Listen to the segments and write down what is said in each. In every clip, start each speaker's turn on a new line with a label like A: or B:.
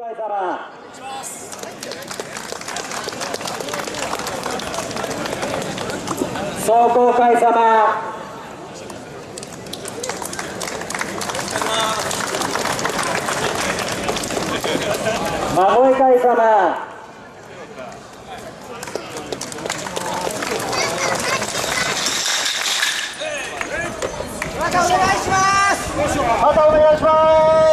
A: 会様壮
B: 行会
A: 様。孫井会様。またお願いします。ま
B: たお願いします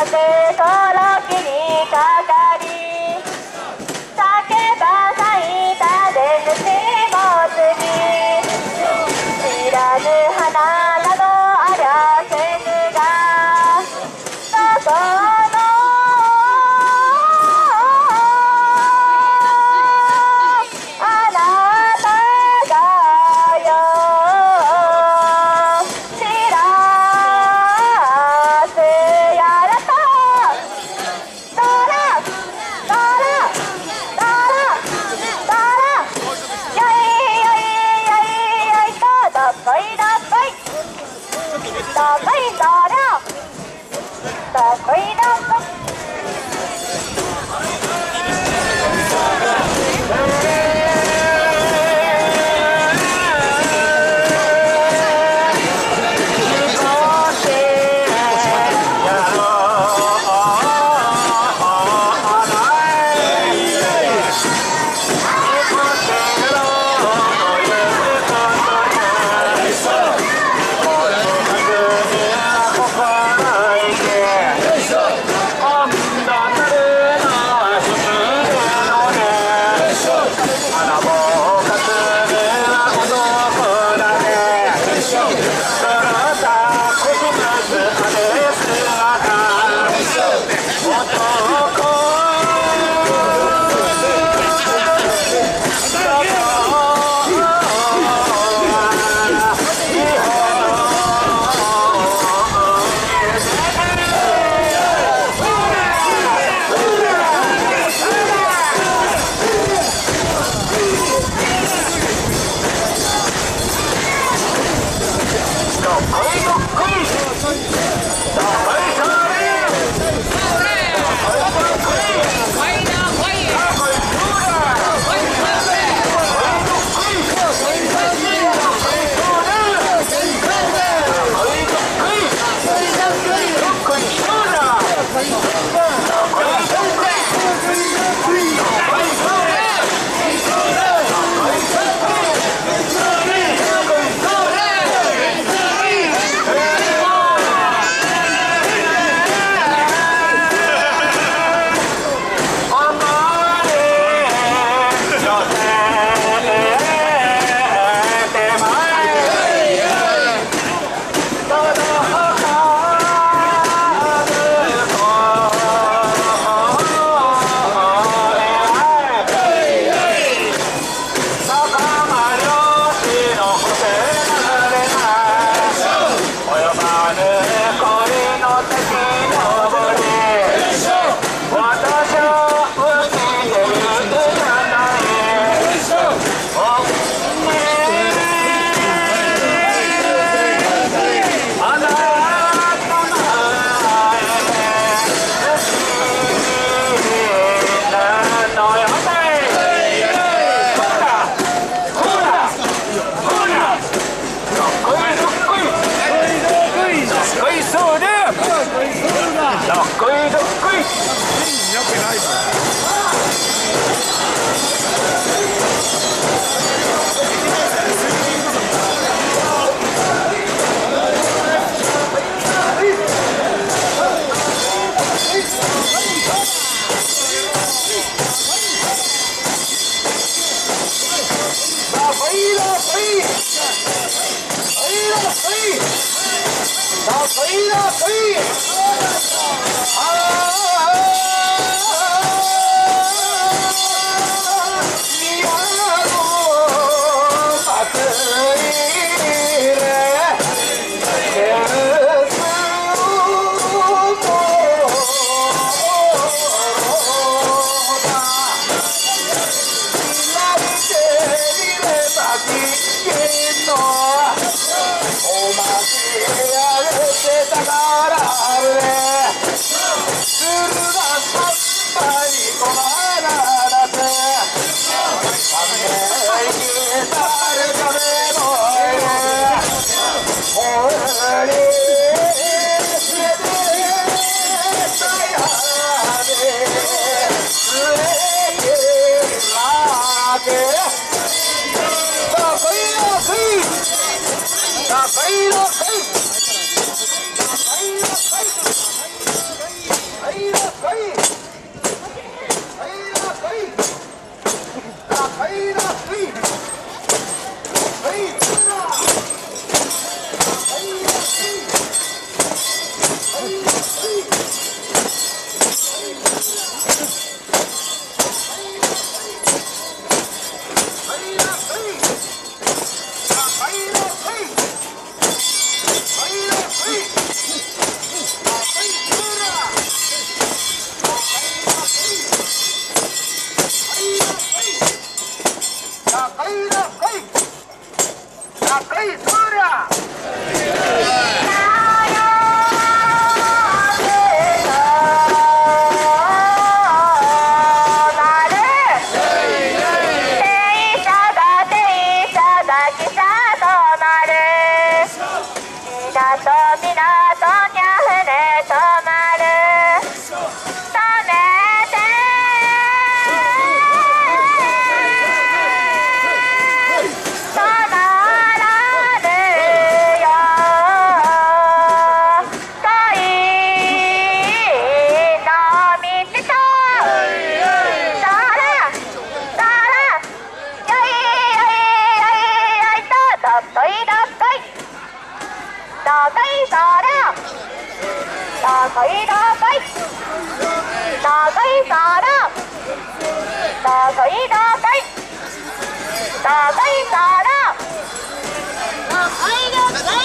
A: again. Với 사람 나가이 나가이 나가이 사람 나가이 나가이 나가이 사람 나가이 나가이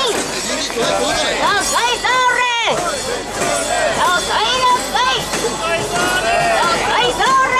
A: 나가이 사람 나가이 나가이 나가이 사람 나가이 사람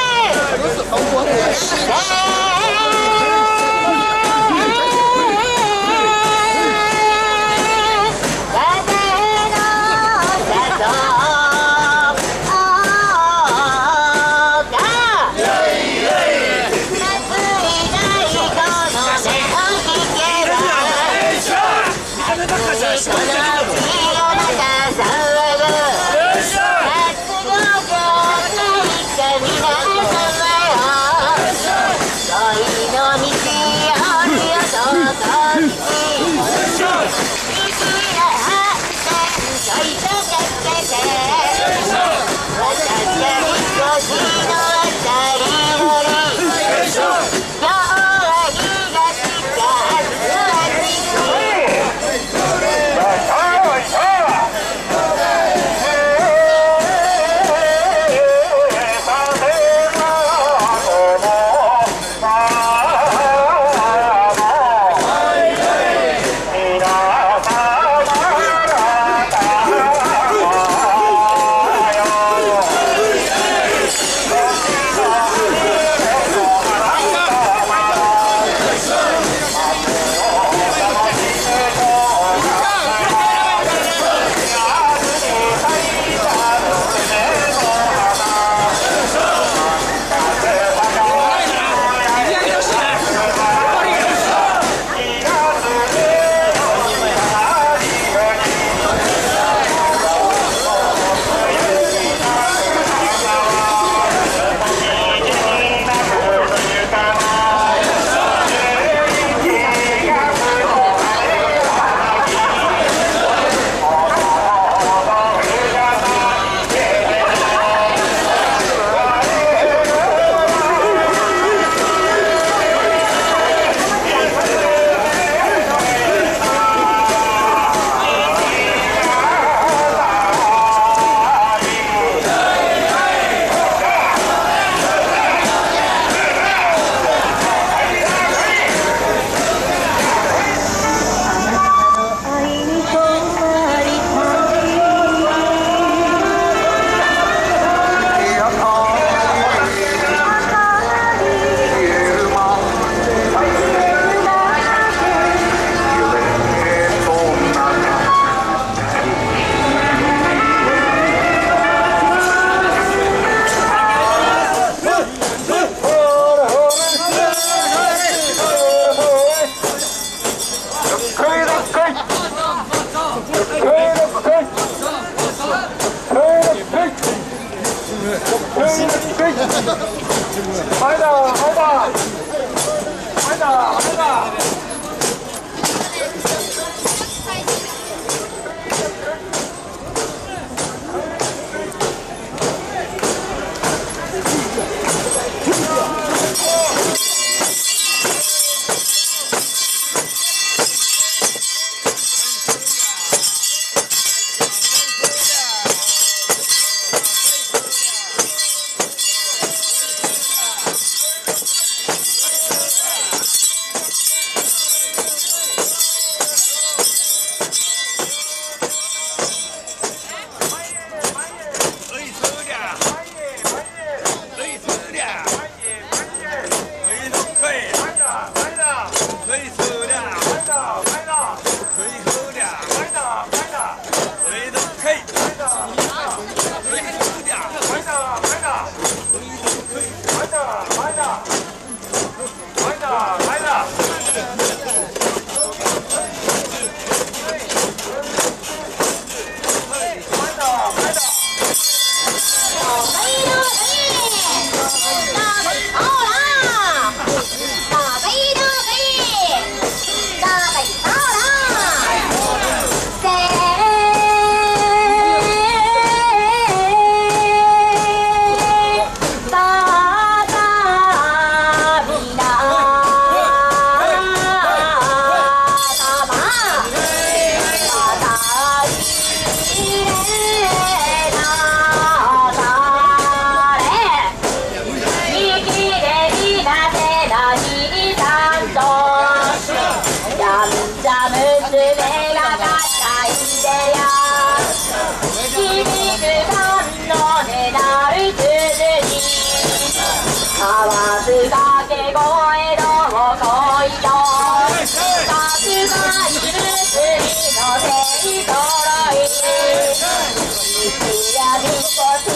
A: five.